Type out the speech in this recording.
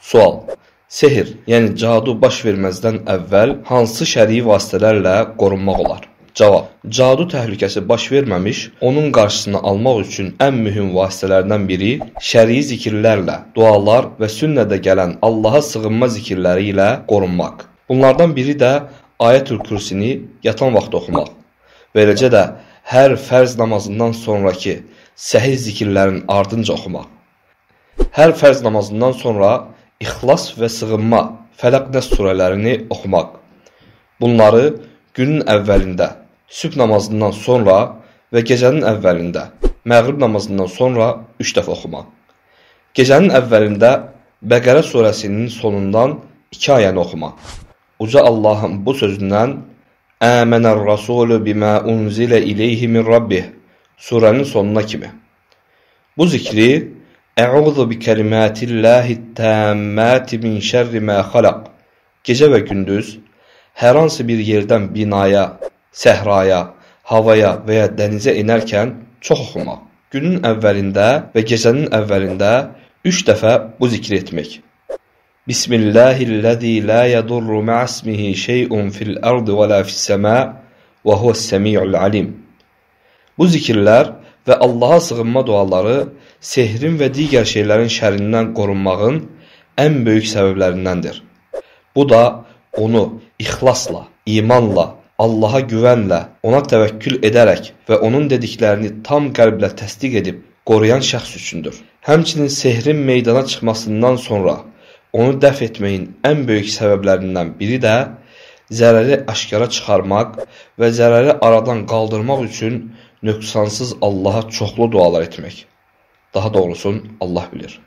Sual: Sehr, yəni cadu baş verməzdən əvvəl hansı şərii vasitələrlə qorunmaq olar? Cavab: Cadu təhlükəsi baş verməmiş, onun qarşısını almaq üçün ən mühüm vasitələrdən biri şərii zikirlərlə, dualar və sünnədə gələn Allaha sığınma zikirləri ilə qorunmaq. Bunlardan biri də Ayətül Kürsini yatan vaxt oxumaq. Və eləcə də hər fərz namazından sonrakı səhih zikirlərin ardınca oxumaq. Hər fərz namazından sonra İxlas və sığınma, Fələq-Nəs surələrini oxumaq. Bunları günün əvvəlində, sübh namazından sonra və gecənin əvvəlində, məğrib namazından sonra üç dəfə oxumaq. Gecənin əvvəlində Bəqərə surəsinin sonundan iki ayəni oxumaq. Uca Allahın bu sözündən Əmənər Rasulü bimə unzilə ileyhi min Rabbih surənin sonuna kimi. Bu zikri Euzu bi kelimatillahi tammati min şerri ma halak. Gece ve gündüz herhangi bir yerden binaya, sehraya, havaya veya denize inerken çok okumak. Günün evvelinde ve gecenin evvelinde üç defa bu zikir etmek. Bismillahillezî la yedurru ma'asmihi şey'un fil ardı ve la fis semâ ve huves semî'ul alim. Bu zikirler və Allaha sığınma duaları sehrin və digər şeylərin şərindən qorunmağın ən böyük səbəblərindəndir. Bu da onu ixlasla, imanla, Allaha güvənlə, ona təvəkkül edərək və onun dediklərini tam qəlblə təsdiq edib qoruyan şəxs üçündür. Həmçinin sehrin meydana çıxmasından sonra onu dəf etməyin ən böyük səbəblərindən biri də zərəri aşkara çıxarmaq və zərəri aradan qaldırmaq üçün nöqsansız Allaha çoxlu dualar etmək. Daha doğrusunu Allah bilir.